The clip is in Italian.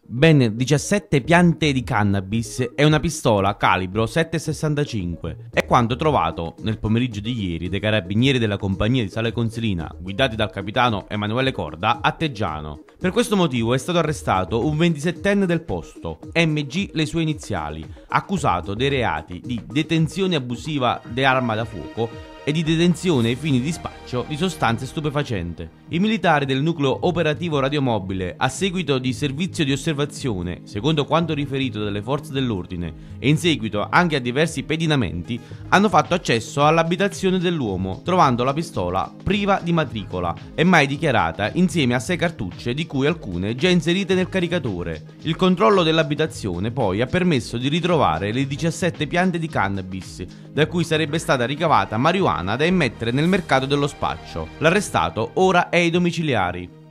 ben 17 piante di cannabis e una pistola calibro 7,65 è quanto trovato nel pomeriggio di ieri dai carabinieri della compagnia di Sale Consilina, guidati dal capitano Emanuele Corda, a Teggiano. Per questo motivo è stato arrestato un 27enne del posto, MG le sue iniziali, accusato dei reati di detenzione abusiva di arma da fuoco e di detenzione ai fini di dispaccio di sostanze stupefacenti. I militari del nucleo operativo radiomobile, a seguito di servizio di osservazione, secondo quanto riferito dalle forze dell'ordine, e in seguito anche a diversi pedinamenti, hanno fatto accesso all'abitazione dell'uomo, trovando la pistola priva di matricola e mai dichiarata insieme a sei cartucce, di cui alcune già inserite nel caricatore. Il controllo dell'abitazione poi ha permesso di ritrovare le 17 piante di cannabis, da cui sarebbe stata ricavata marijuana da immettere nel mercato dello spaccio. L'arrestato ora è ai domiciliari.